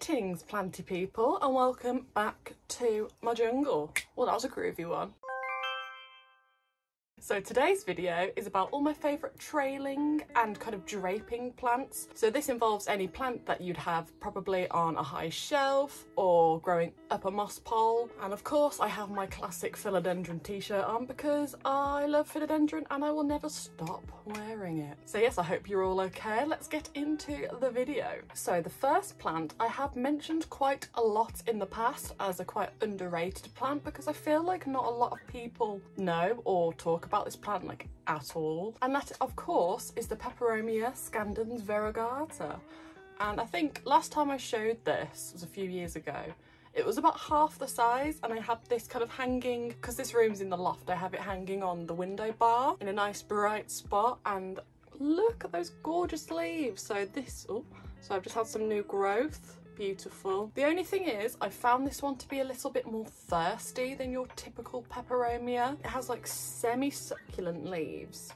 Greetings, planty people, and welcome back to my jungle. Well, that was a groovy one. So today's video is about all my favourite trailing and kind of draping plants. So this involves any plant that you'd have probably on a high shelf or growing up a moss pole. And of course I have my classic philodendron t-shirt on because I love philodendron and I will never stop wearing it. So yes, I hope you're all okay. Let's get into the video. So the first plant I have mentioned quite a lot in the past as a quite underrated plant because I feel like not a lot of people know or talk about this plant like at all. And that of course is the Peperomia scandens variegata. And I think last time I showed this was a few years ago. It was about half the size and I had this kind of hanging, because this room's in the loft, I have it hanging on the window bar in a nice bright spot and look at those gorgeous leaves. So this, oh, so I've just had some new growth beautiful. The only thing is I found this one to be a little bit more thirsty than your typical peperomia. It has like semi-succulent leaves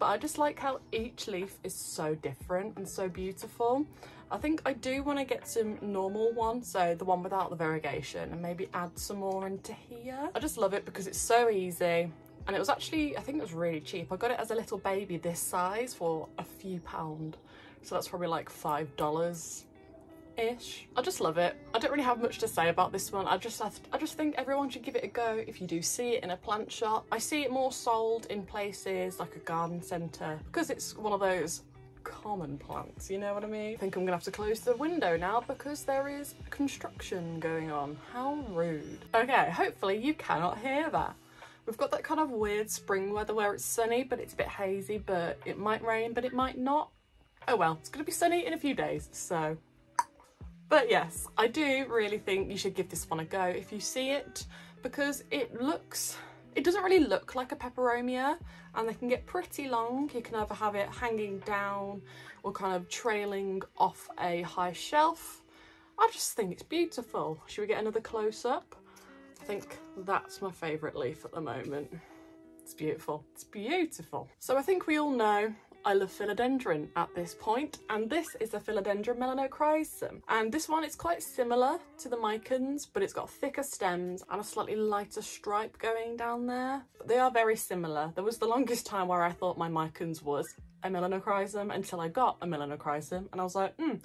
but I just like how each leaf is so different and so beautiful. I think I do want to get some normal ones, so the one without the variegation, and maybe add some more into here. I just love it because it's so easy. And it was actually, I think it was really cheap. I got it as a little baby this size for a few pound. So that's probably like $5 ish. I just love it. I don't really have much to say about this one. I just I just think everyone should give it a go if you do see it in a plant shop. I see it more sold in places like a garden centre because it's one of those common plants, you know what I mean? I think I'm gonna have to close the window now because there is construction going on. How rude. Okay, hopefully you cannot hear that. We've got that kind of weird spring weather where it's sunny but it's a bit hazy but it might rain but it might not. Oh well, it's gonna be sunny in a few days so but yes, I do really think you should give this one a go if you see it because it looks, it doesn't really look like a peperomia and they can get pretty long. You can either have it hanging down or kind of trailing off a high shelf. I just think it's beautiful. Should we get another close up? I think that's my favourite leaf at the moment. It's beautiful. It's beautiful. So I think we all know I love philodendron at this point and this is a philodendron melanochrysum and this one is quite similar to the micans but it's got thicker stems and a slightly lighter stripe going down there. But they are very similar. There was the longest time where I thought my micans was a melanochrysum until I got a melanochrysum and I was like hmm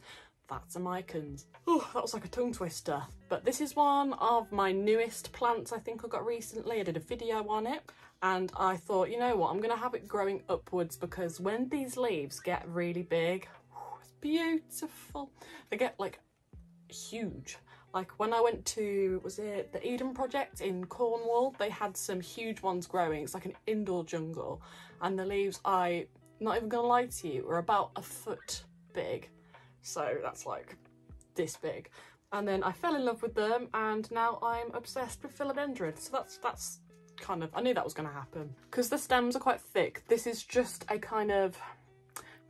that's a micans. Oh, that was like a tongue twister. But this is one of my newest plants I think I got recently. I did a video on it and I thought, you know what, I'm gonna have it growing upwards because when these leaves get really big, it's beautiful. They get like huge. Like when I went to, was it the Eden Project in Cornwall? They had some huge ones growing. It's like an indoor jungle. And the leaves, I, not even gonna lie to you, are about a foot big. So that's like this big. And then I fell in love with them and now I'm obsessed with philodendron. So that's, that's kind of, I knew that was going to happen. Because the stems are quite thick, this is just a kind of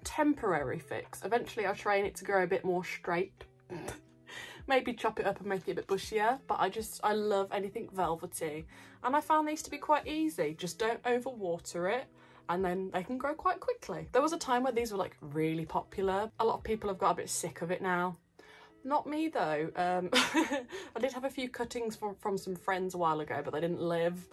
temporary fix. Eventually I'll train it to grow a bit more straight. Maybe chop it up and make it a bit bushier, but I just, I love anything velvety. And I found these to be quite easy. Just don't overwater it and then they can grow quite quickly. There was a time where these were like really popular. A lot of people have got a bit sick of it now. Not me though. Um, I did have a few cuttings from, from some friends a while ago, but they didn't live.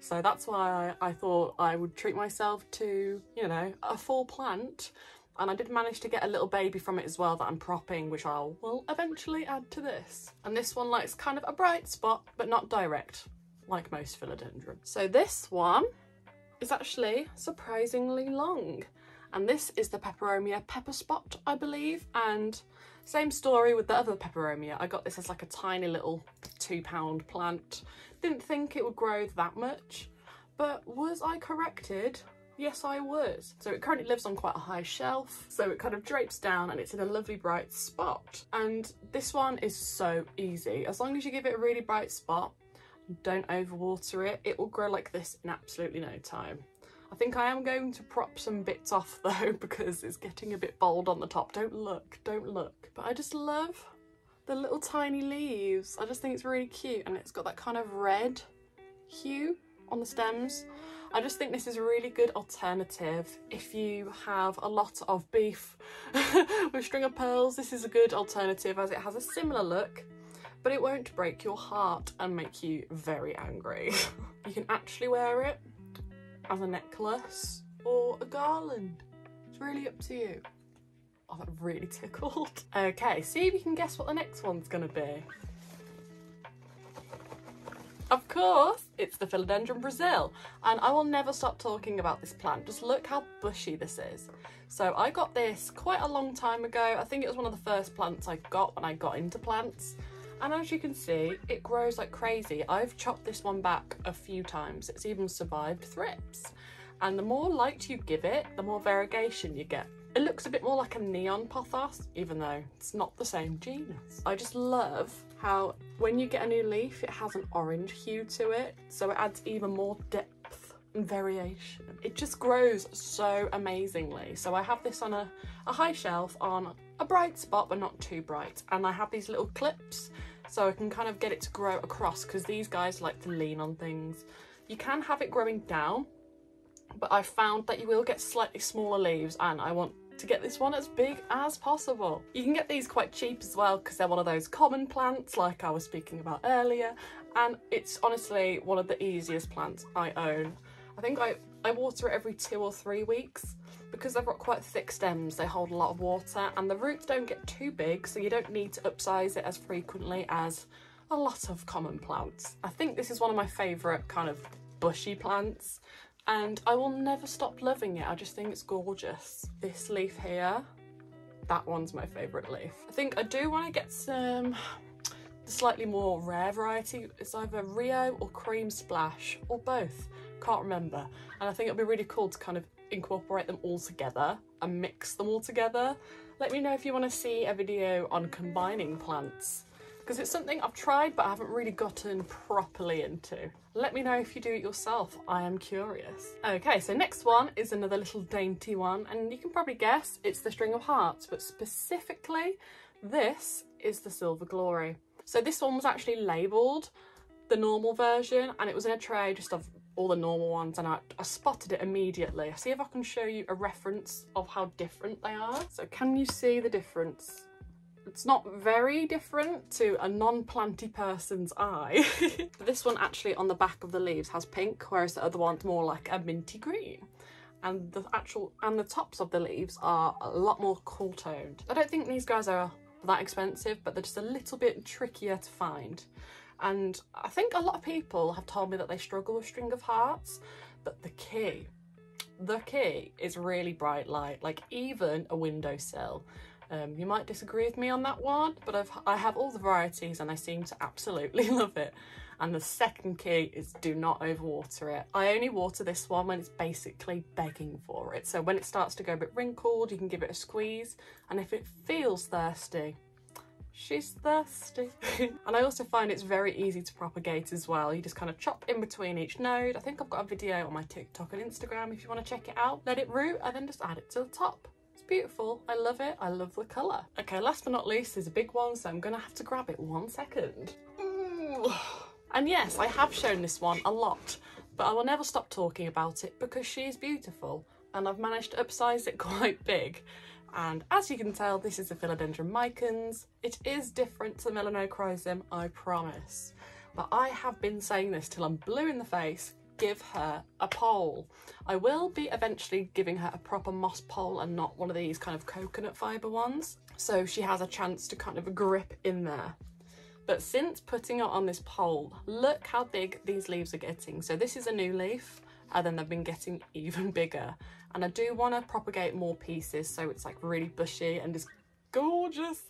So that's why I, I thought I would treat myself to, you know, a full plant. And I did manage to get a little baby from it as well that I'm propping, which I'll will eventually add to this. And this one likes kind of a bright spot, but not direct, like most philodendron. So this one is actually surprisingly long. And this is the Peperomia Pepper Spot, I believe. And same story with the other Peperomia. I got this as like a tiny little two pound plant. Didn't think it would grow that much, but was I corrected? Yes, I was. So it currently lives on quite a high shelf. So it kind of drapes down and it's in a lovely bright spot. And this one is so easy. As long as you give it a really bright spot, don't overwater it, it will grow like this in absolutely no time. I think I am going to prop some bits off though because it's getting a bit bold on the top. Don't look, don't look. But I just love the little tiny leaves. I just think it's really cute and it's got that kind of red hue on the stems. I just think this is a really good alternative if you have a lot of beef with string of pearls. This is a good alternative as it has a similar look but it won't break your heart and make you very angry. you can actually wear it as a necklace or a garland. It's really up to you. Oh, that really tickled. Okay, see if you can guess what the next one's gonna be. Of course, it's the Philodendron Brazil, and I will never stop talking about this plant. Just look how bushy this is. So I got this quite a long time ago. I think it was one of the first plants I got when I got into plants. And as you can see, it grows like crazy. I've chopped this one back a few times. It's even survived thrips. And the more light you give it, the more variegation you get. It looks a bit more like a neon pothos, even though it's not the same genus. I just love how when you get a new leaf, it has an orange hue to it, so it adds even more depth variation. It just grows so amazingly. So I have this on a, a high shelf on a bright spot, but not too bright. And I have these little clips so I can kind of get it to grow across because these guys like to lean on things. You can have it growing down, but I found that you will get slightly smaller leaves and I want to get this one as big as possible. You can get these quite cheap as well because they're one of those common plants like I was speaking about earlier and it's honestly one of the easiest plants I own. I think I, I water it every two or three weeks because they've got quite thick stems they hold a lot of water and the roots don't get too big so you don't need to upsize it as frequently as a lot of common plants. I think this is one of my favourite kind of bushy plants and I will never stop loving it. I just think it's gorgeous. This leaf here, that one's my favourite leaf. I think I do want to get some slightly more rare variety. It's either Rio or Cream Splash or both. Can't remember. And I think it'd be really cool to kind of incorporate them all together and mix them all together. Let me know if you want to see a video on combining plants because it's something I've tried but I haven't really gotten properly into. Let me know if you do it yourself, I am curious. Okay, so next one is another little dainty one and you can probably guess it's the String of Hearts, but specifically this is the Silver Glory. So this one was actually labelled the normal version and it was in a tray just of all the normal ones and I, I, spotted it immediately. See if I can show you a reference of how different they are. So can you see the difference? It's not very different to a non-planty person's eye. this one actually on the back of the leaves has pink, whereas the other one's more like a minty green. And the actual, and the tops of the leaves are a lot more cool toned. I don't think these guys are that expensive, but they're just a little bit trickier to find. And I think a lot of people have told me that they struggle with String of Hearts, but the key, the key is really bright light, like even a windowsill. Um, you might disagree with me on that one, but I've, I have all the varieties and I seem to absolutely love it. And the second key is do not overwater it. I only water this one when it's basically begging for it. So when it starts to go a bit wrinkled, you can give it a squeeze. And if it feels thirsty, she's thirsty. and I also find it's very easy to propagate as well. You just kind of chop in between each node. I think I've got a video on my TikTok and Instagram if you want to check it out. Let it root and then just add it to the top It's beautiful. I love it. I love the colour. Okay, last but not least is a big one, so I'm going to have to grab it one second. And yes, I have shown this one a lot, but I will never stop talking about it because she is beautiful and I've managed to upsize it quite big. And as you can tell, this is the Philodendron micans. It is different to Melanochrysum, I promise. But I have been saying this till I'm blue in the face give her a pole. I will be eventually giving her a proper moss pole and not one of these kind of coconut fibre ones. So she has a chance to kind of grip in there. But since putting it on this pole, look how big these leaves are getting. So this is a new leaf and then they've been getting even bigger. And I do want to propagate more pieces so it's like really bushy and just gorgeous.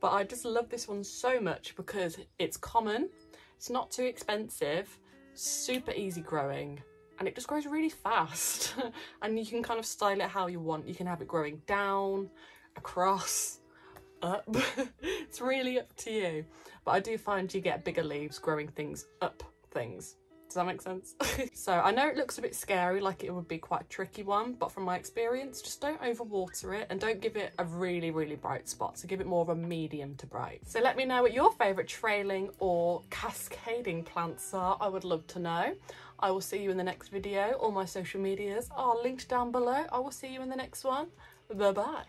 But I just love this one so much because it's common, it's not too expensive, super easy growing and it just grows really fast. And you can kind of style it how you want. You can have it growing down across up. It's really up to you. But i do find you get bigger leaves growing things up things does that make sense? so I know it looks a bit scary, like it would be quite a tricky one, but from my experience, just don't overwater it and don't give it a really, really bright spot. So give it more of a medium to bright. So let me know what your favourite trailing or cascading plants are. I would love to know. I will see you in the next video. All my social medias are linked down below. I will see you in the next one. Bye bye.